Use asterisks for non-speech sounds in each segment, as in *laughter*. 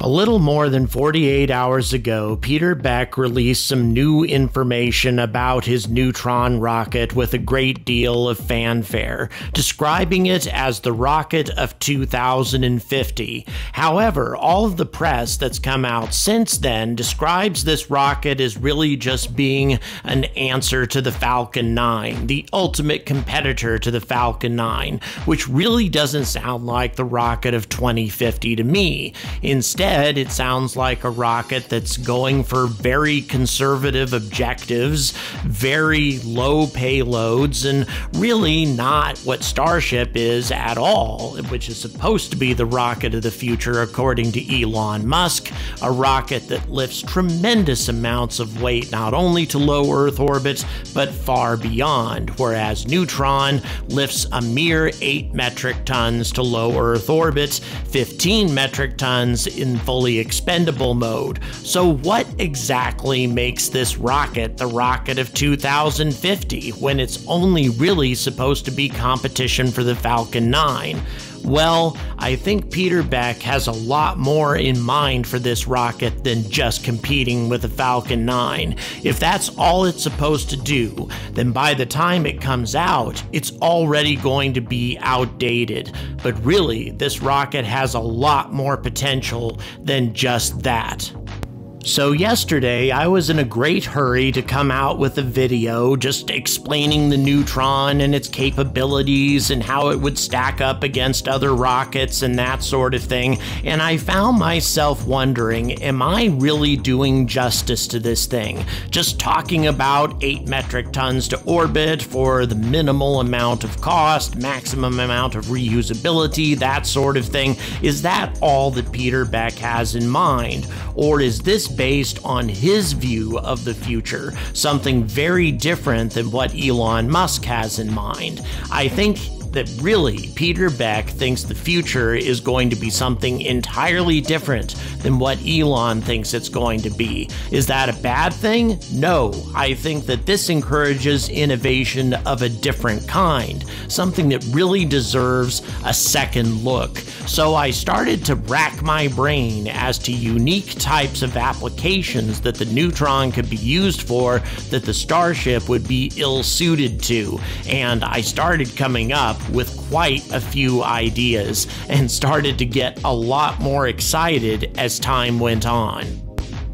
A little more than 48 hours ago, Peter Beck released some new information about his Neutron rocket with a great deal of fanfare, describing it as the rocket of 2050. However, all of the press that's come out since then describes this rocket as really just being an answer to the Falcon 9, the ultimate competitor to the Falcon 9, which really doesn't sound like the rocket of 2050 to me. Instead, Instead, it sounds like a rocket that's going for very conservative objectives, very low payloads, and really not what Starship is at all, which is supposed to be the rocket of the future, according to Elon Musk. A rocket that lifts tremendous amounts of weight, not only to low Earth orbit, but far beyond, whereas Neutron lifts a mere 8 metric tons to low Earth orbit, 15 metric tons in fully expendable mode. So, what exactly makes this rocket the rocket of 2050 when it's only really supposed to be competition for the Falcon 9? Well, I think Peter Beck has a lot more in mind for this rocket than just competing with the Falcon 9. If that's all it's supposed to do, then by the time it comes out, it's already going to be outdated. But really, this rocket has a lot more potential than just that. So, yesterday I was in a great hurry to come out with a video just explaining the Neutron and its capabilities and how it would stack up against other rockets and that sort of thing. And I found myself wondering am I really doing justice to this thing? Just talking about 8 metric tons to orbit for the minimal amount of cost, maximum amount of reusability, that sort of thing. Is that all that Peter Beck has in mind? Or is this based on his view of the future, something very different than what Elon Musk has in mind. I think that really Peter Beck thinks the future is going to be something entirely different than what Elon thinks it's going to be. Is that a bad thing? No. I think that this encourages innovation of a different kind, something that really deserves a second look. So I started to rack my brain as to unique types of applications that the Neutron could be used for that the Starship would be ill suited to. And I started coming up with quite a few ideas and started to get a lot more excited as time went on.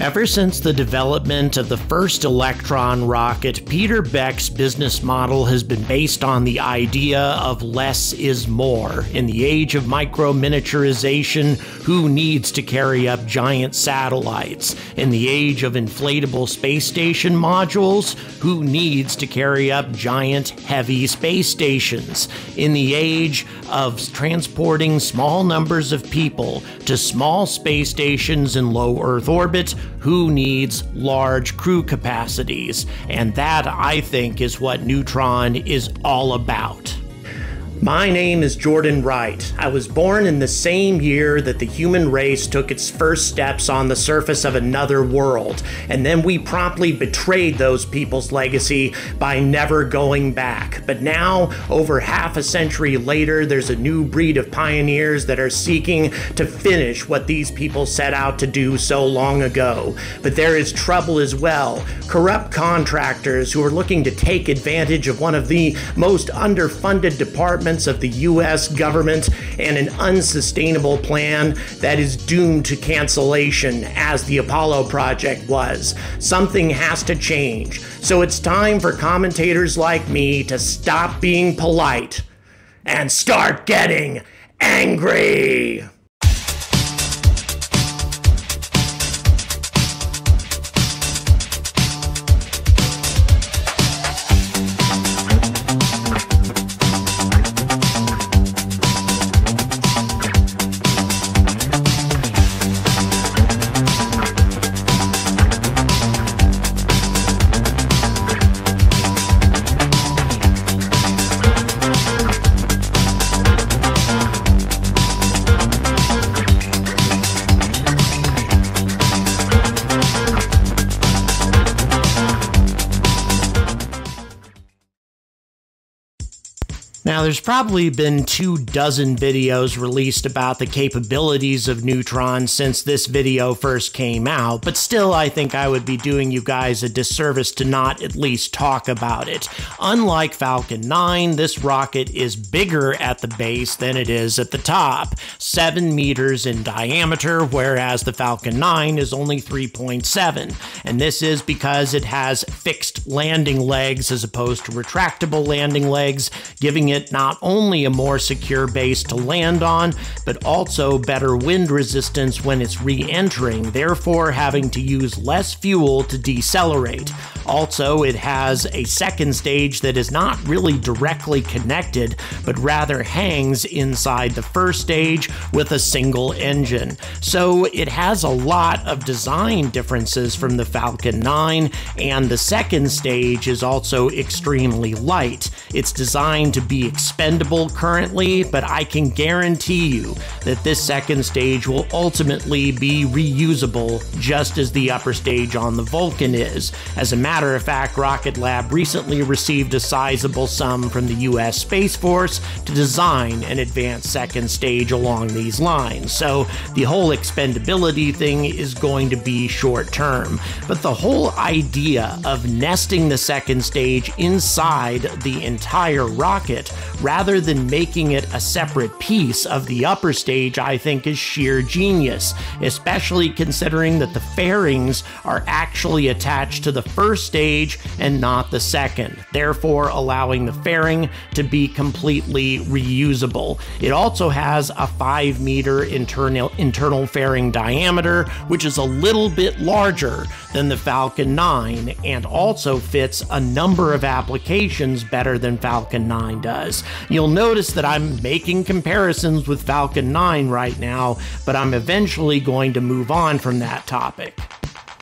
Ever since the development of the first Electron rocket, Peter Beck's business model has been based on the idea of less is more. In the age of micro miniaturization, who needs to carry up giant satellites? In the age of inflatable space station modules, who needs to carry up giant heavy space stations? In the age of transporting small numbers of people to small space stations in low Earth orbit, who needs large crew capacities? And that, I think, is what Neutron is all about. My name is Jordan Wright. I was born in the same year that the human race took its first steps on the surface of another world, and then we promptly betrayed those people's legacy by never going back. But now, over half a century later, there's a new breed of pioneers that are seeking to finish what these people set out to do so long ago. But there is trouble as well. Corrupt contractors who are looking to take advantage of one of the most underfunded departments of the U.S. government and an unsustainable plan that is doomed to cancellation, as the Apollo project was. Something has to change. So it's time for commentators like me to stop being polite and start getting angry. There's probably been two dozen videos released about the capabilities of Neutron since this video first came out, but still, I think I would be doing you guys a disservice to not at least talk about it. Unlike Falcon 9, this rocket is bigger at the base than it is at the top, 7 meters in diameter, whereas the Falcon 9 is only 3.7. And this is because it has fixed landing legs as opposed to retractable landing legs, giving it not only a more secure base to land on, but also better wind resistance when it's re entering, therefore having to use less fuel to decelerate. Also, it has a second stage that is not really directly connected, but rather hangs inside the first stage with a single engine. So it has a lot of design differences from the Falcon 9, and the second stage is also extremely light. It's designed to be expendable currently, but I can guarantee you that this second stage will ultimately be reusable just as the upper stage on the Vulcan is. As a matter matter of fact, Rocket Lab recently received a sizable sum from the U.S. Space Force to design an advanced second stage along these lines. So the whole expendability thing is going to be short term. But the whole idea of nesting the second stage inside the entire rocket rather than making it a separate piece of the upper stage, I think is sheer genius, especially considering that the fairings are actually attached to the first stage and not the second, therefore allowing the fairing to be completely reusable. It also has a 5 meter internal, internal fairing diameter, which is a little bit larger than the Falcon 9 and also fits a number of applications better than Falcon 9 does. You'll notice that I'm making comparisons with Falcon 9 right now, but I'm eventually going to move on from that topic.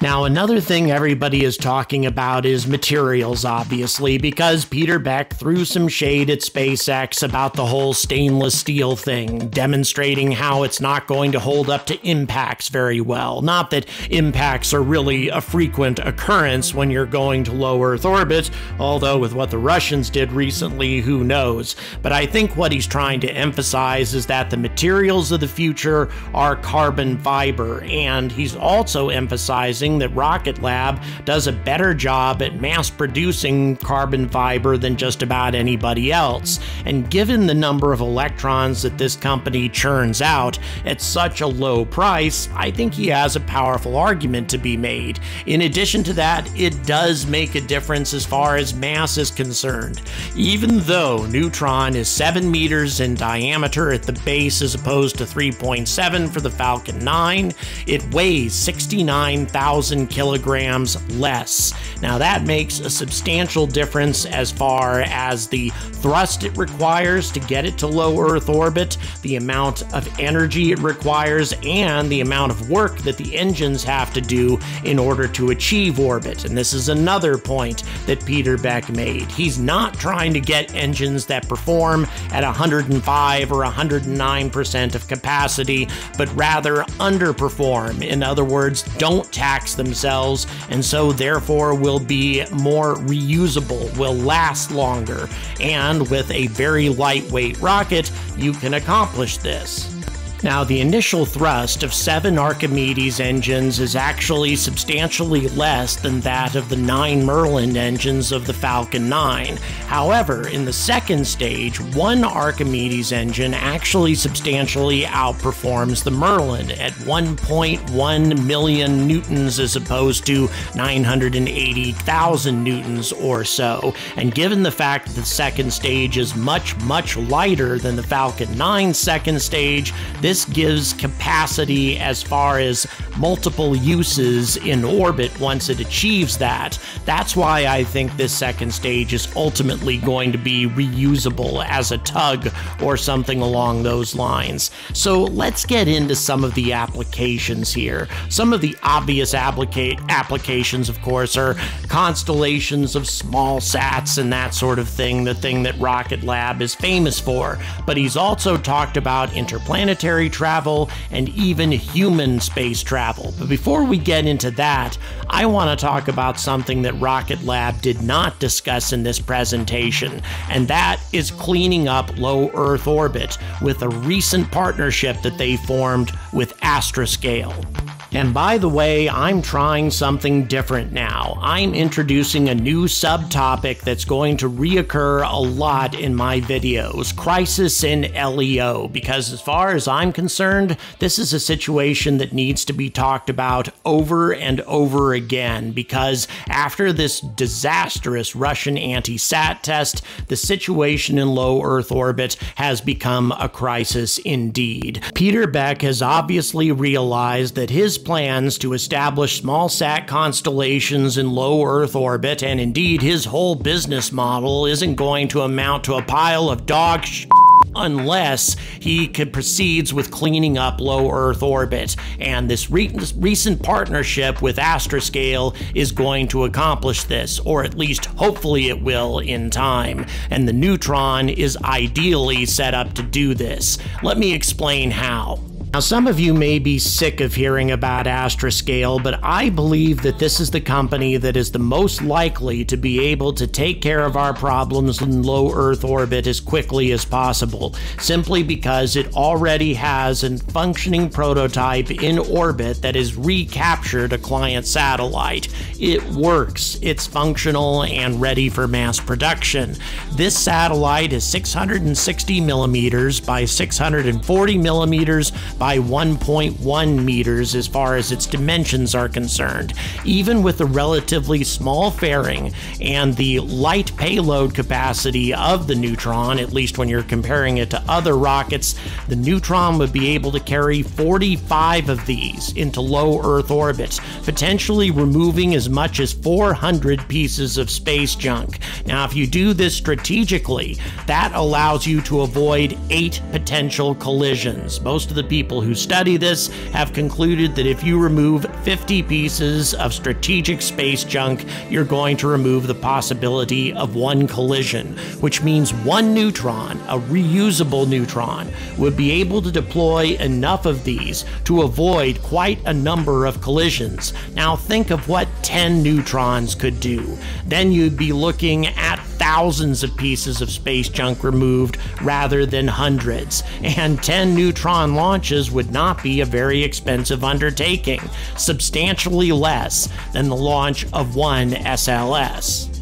Now, another thing everybody is talking about is materials, obviously, because Peter Beck threw some shade at SpaceX about the whole stainless steel thing, demonstrating how it's not going to hold up to impacts very well. Not that impacts are really a frequent occurrence when you're going to low Earth orbit, although with what the Russians did recently, who knows. But I think what he's trying to emphasize is that the materials of the future are carbon fiber, and he's also emphasizing that Rocket Lab does a better job at mass producing carbon fiber than just about anybody else. And given the number of electrons that this company churns out at such a low price, I think he has a powerful argument to be made. In addition to that, it does make a difference as far as mass is concerned. Even though Neutron is 7 meters in diameter at the base as opposed to 3.7 for the Falcon 9, it weighs 69,000 1,000 kilograms less. Now, that makes a substantial difference as far as the thrust it requires to get it to low Earth orbit, the amount of energy it requires, and the amount of work that the engines have to do in order to achieve orbit. And this is another point that Peter Beck made. He's not trying to get engines that perform at 105 or 109% of capacity, but rather underperform. In other words, don't tax themselves, and so therefore will be more reusable, will last longer. And with a very lightweight rocket, you can accomplish this. Now, the initial thrust of seven Archimedes engines is actually substantially less than that of the nine Merlin engines of the Falcon 9. However, in the second stage, one Archimedes engine actually substantially outperforms the Merlin at 1.1 million newtons as opposed to 980,000 newtons or so. And given the fact that the second stage is much, much lighter than the Falcon 9 second stage, this gives capacity as far as multiple uses in orbit once it achieves that. That's why I think this second stage is ultimately going to be reusable as a tug or something along those lines. So let's get into some of the applications here. Some of the obvious applica- applications, of course, are constellations of small sats and that sort of thing, the thing that Rocket Lab is famous for. But he's also talked about interplanetary travel and even human space travel. But before we get into that, I want to talk about something that Rocket Lab did not discuss in this presentation, and that is cleaning up low Earth orbit with a recent partnership that they formed with Astroscale. And by the way, I'm trying something different now. I'm introducing a new subtopic that's going to reoccur a lot in my videos crisis in LEO, because as far as I'm concerned, this is a situation that needs to be talked about over and over again. Because after this disastrous Russian anti sat test, the situation in low Earth orbit has become a crisis indeed. Peter Beck has obviously realized that his plans to establish small sat constellations in low Earth orbit, and indeed his whole business model, isn't going to amount to a pile of dog sh- unless he proceeds with cleaning up low Earth orbit. And this re- recent partnership with Astroscale is going to accomplish this, or at least hopefully it will in time. And the Neutron is ideally set up to do this. Let me explain how. Now, some of you may be sick of hearing about Astroscale, but I believe that this is the company that is the most likely to be able to take care of our problems in low Earth orbit as quickly as possible, simply because it already has a functioning prototype in orbit that has recaptured a client satellite. It works, it's functional and ready for mass production. This satellite is 660 millimeters by 640 millimeters by 1.1 meters as far as its dimensions are concerned. Even with the relatively small fairing and the light payload capacity of the Neutron, at least when you're comparing it to other rockets, the Neutron would be able to carry 45 of these into low Earth orbit, potentially removing as much as 400 pieces of space junk. Now, if you do this strategically, that allows you to avoid eight potential collisions. Most of the people people who study this have concluded that if you remove 50 pieces of strategic space junk, you're going to remove the possibility of one collision, which means one neutron, a reusable neutron, would be able to deploy enough of these to avoid quite a number of collisions. Now, think of what 10 neutrons could do. Then you'd be looking at thousands of pieces of space junk removed rather than hundreds, and 10 neutron launches would not be a very expensive undertaking, substantially less than the launch of one SLS.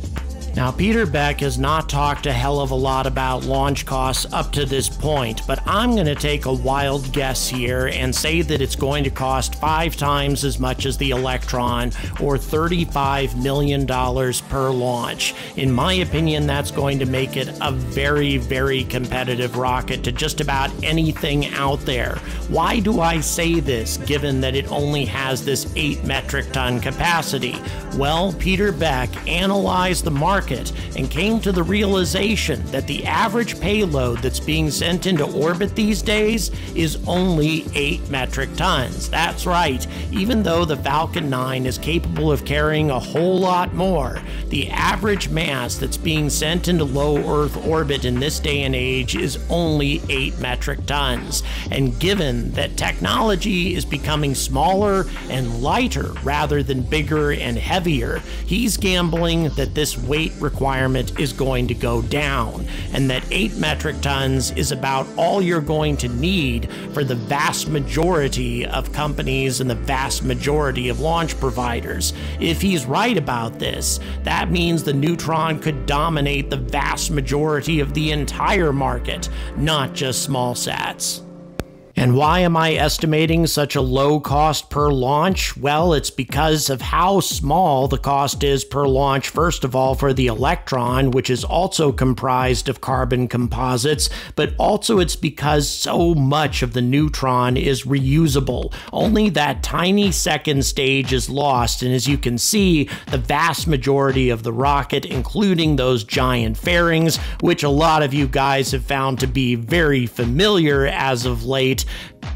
Now, Peter Beck has not talked a hell of a lot about launch costs up to this point, but I'm going to take a wild guess here and say that it's going to cost five times as much as the Electron, or $35 million per launch. In my opinion, that's going to make it a very, very competitive rocket to just about anything out there. Why do I say this, given that it only has this 8 metric ton capacity? Well, Peter Beck analyzed the market market and came to the realization that the average payload that's being sent into orbit these days is only 8 metric tons. That's right, even though the Falcon 9 is capable of carrying a whole lot more, the average mass that's being sent into low Earth orbit in this day and age is only 8 metric tons. And given that technology is becoming smaller and lighter rather than bigger and heavier, he's gambling that this weight requirement is going to go down, and that 8 metric tons is about all you're going to need for the vast majority of companies and the vast majority of launch providers. If he's right about this, that means the Neutron could dominate the vast majority of the entire market, not just small sats. And why am I estimating such a low cost per launch? Well, it's because of how small the cost is per launch, first of all, for the Electron, which is also comprised of carbon composites, but also it's because so much of the Neutron is reusable. Only that tiny second stage is lost, and as you can see, the vast majority of the rocket, including those giant fairings, which a lot of you guys have found to be very familiar as of late,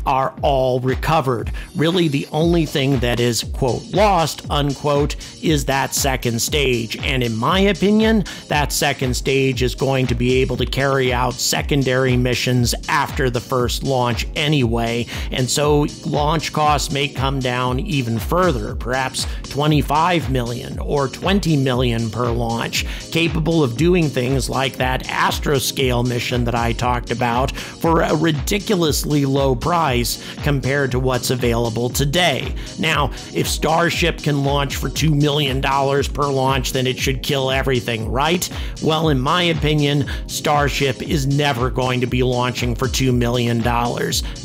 are all recovered. Really, the only thing that is, quote, lost, unquote, is that second stage. And in my opinion, that second stage is going to be able to carry out secondary missions after the first launch anyway. And so launch costs may come down even further, perhaps 25 million or 20 million per launch, capable of doing things like that astroscale mission that I talked about for a ridiculously low price compared to what's available today. Now, if Starship can launch for $2 million per launch, then it should kill everything, right? Well, in my opinion, Starship is never going to be launching for $2 million.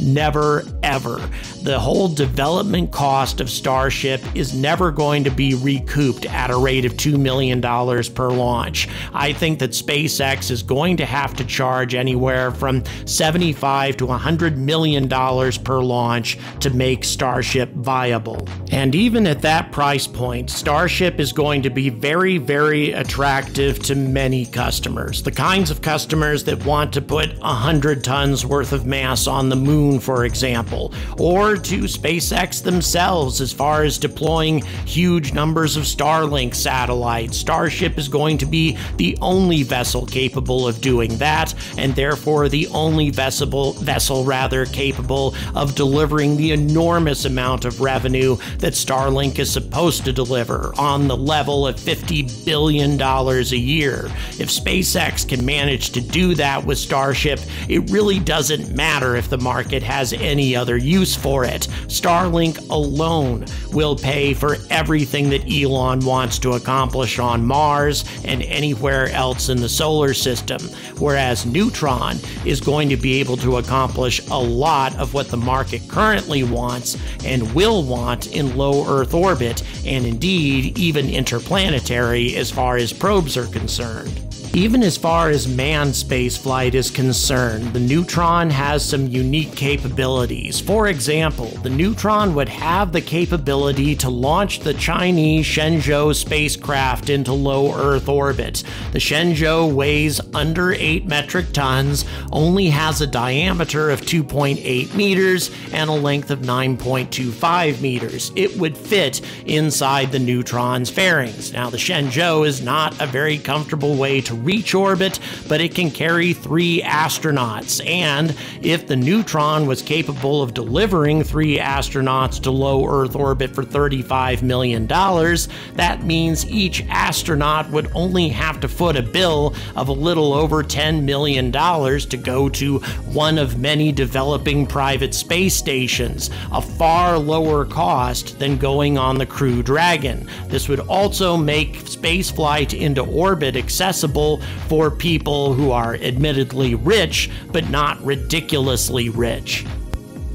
Never, ever. The whole development cost of Starship is never going to be recouped at a rate of $2 million per launch. I think that SpaceX is going to have to charge anywhere from 75 to 100 million dollars per launch to make Starship viable. And even at that price point, Starship is going to be very, very attractive to many customers. The kinds of customers that want to put 100 tons worth of mass on the moon, for example, or to SpaceX themselves as far as deploying huge numbers of Starlink satellites. Starship is going to be the only vessel capable of doing that, and therefore the only vessel, vessel rather capable of delivering the enormous amount of revenue that Starlink is supposed to deliver on the level of $50 billion a year. If SpaceX can manage to do that with Starship, it really doesn't matter if the market has any other use for it. Starlink alone will pay for everything that Elon wants to accomplish on Mars and anywhere else in the solar system, whereas Neutron is going to be able to accomplish a lot of what the market currently wants and will want in low Earth orbit, and indeed even interplanetary as far as probes are concerned. Even as far as manned spaceflight is concerned, the Neutron has some unique capabilities. For example, the Neutron would have the capability to launch the Chinese Shenzhou spacecraft into low Earth orbit. The Shenzhou weighs under 8 metric tons, only has a diameter of 2.8 meters, and a length of 9.25 meters. It would fit inside the Neutron's fairings. Now, the Shenzhou is not a very comfortable way to reach orbit, but it can carry three astronauts. And if the Neutron was capable of delivering three astronauts to low Earth orbit for $35 million, that means each astronaut would only have to foot a bill of a little over $10 million to go to one of many developing private space stations, a far lower cost than going on the Crew Dragon. This would also make spaceflight into orbit accessible for people who are admittedly rich, but not ridiculously rich.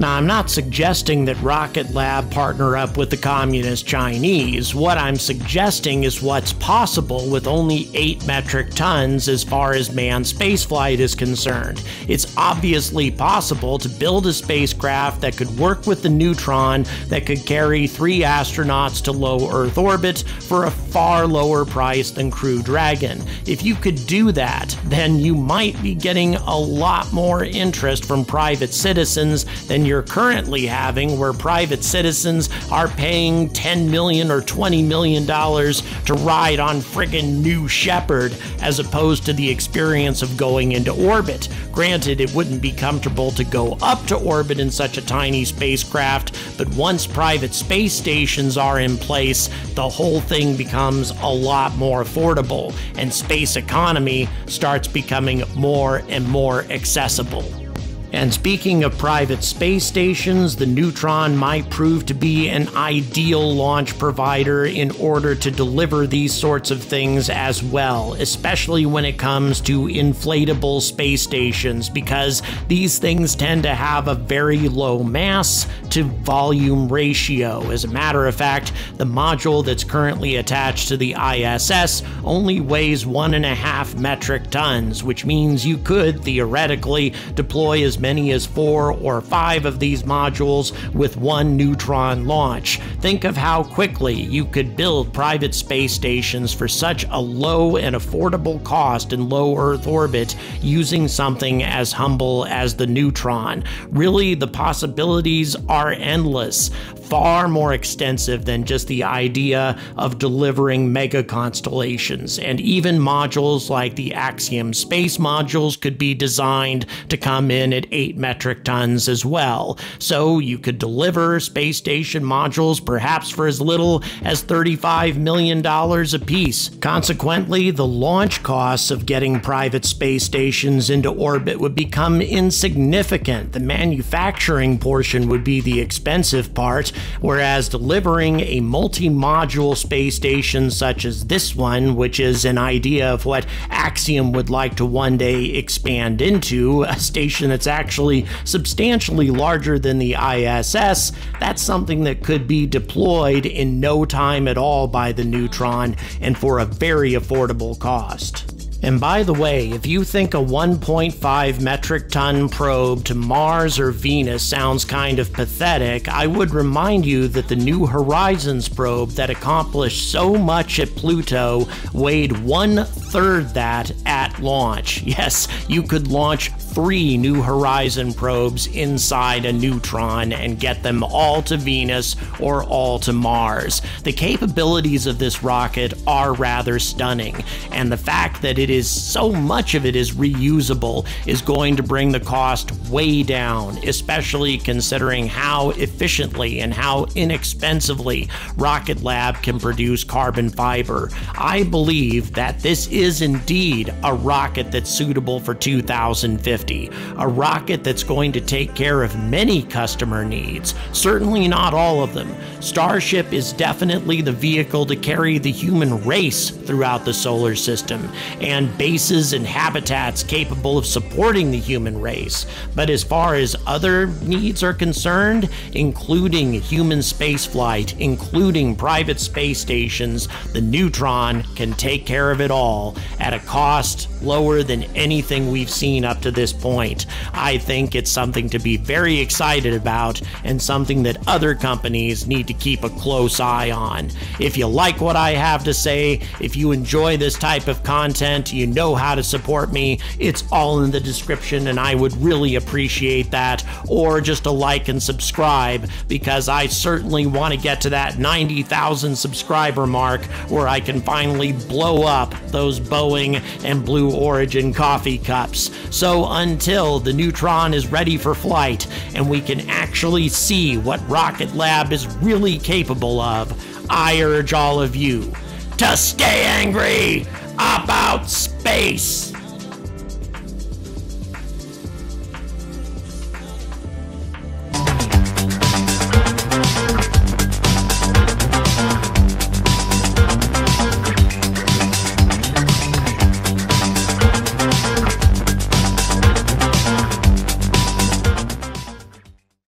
Now, I'm not suggesting that Rocket Lab partner up with the Communist Chinese. What I'm suggesting is what's possible with only 8 metric tons as far as manned spaceflight is concerned. It's obviously possible to build a spacecraft that could work with the Neutron that could carry three astronauts to low Earth orbit for a far lower price than Crew Dragon. If you could do that, then you might be getting a lot more interest from private citizens than you're currently having, where private citizens are paying 10 million or 20 million dollars to ride on friggin' New Shepard, as opposed to the experience of going into orbit. Granted, it wouldn't be comfortable to go up to orbit in such a tiny spacecraft, but once private space stations are in place, the whole thing becomes a lot more affordable, and space economy starts becoming more and more accessible. And speaking of private space stations, the Neutron might prove to be an ideal launch provider in order to deliver these sorts of things as well, especially when it comes to inflatable space stations, because these things tend to have a very low mass to volume ratio. As a matter of fact, the module that's currently attached to the ISS only weighs one and a half metric tons, which means you could theoretically deploy as many as four or five of these modules with one Neutron launch. Think of how quickly you could build private space stations for such a low and affordable cost in low Earth orbit using something as humble as the Neutron. Really, the possibilities are endless far more extensive than just the idea of delivering mega constellations. And even modules like the Axiom space modules could be designed to come in at 8 metric tons as well. So you could deliver space station modules perhaps for as little as $35 million apiece. Consequently, the launch costs of getting private space stations into orbit would become insignificant. The manufacturing portion would be the expensive part, whereas delivering a multi module space station such as this one, which is an idea of what Axiom would like to one day expand into, a station that's actually substantially larger than the ISS, that's something that could be deployed in no time at all by the Neutron and for a very affordable cost. And by the way, if you think a 1.5 metric ton probe to Mars or Venus sounds kind of pathetic, I would remind you that the New Horizons probe that accomplished so much at Pluto weighed one third that at launch. *laughs* Yes, you could launch three New Horizon probes inside a neutron and get them all to Venus or all to Mars. The capabilities of this rocket are rather stunning, and the fact that it is so much of it is reusable is going to bring the cost way down, especially considering how efficiently and how inexpensively Rocket Lab can produce carbon fiber. I believe that this is indeed a rocket that's suitable for 2050 a rocket that's going to take care of many customer needs, certainly not all of them. Starship is definitely the vehicle to carry the human race throughout the solar system, and bases and habitats capable of supporting the human race. But as far as other needs are concerned, including human spaceflight, including private space stations, the Neutron can take care of it all at a cost lower than anything we've seen up to this point. I think it's something to be very excited about and something that other companies need to keep a close eye on. If you like what I have to say, if you enjoy this type of content, you know how to support me, it's all in the description and I would really appreciate that. Or just a like and subscribe because I certainly want to get to that 90,000 subscriber mark where I can finally blow up those Boeing and Blue Origin coffee cups. So until the Neutron is ready for flight and we can actually see what Rocket Lab is really capable of, I urge all of you to stay angry about space.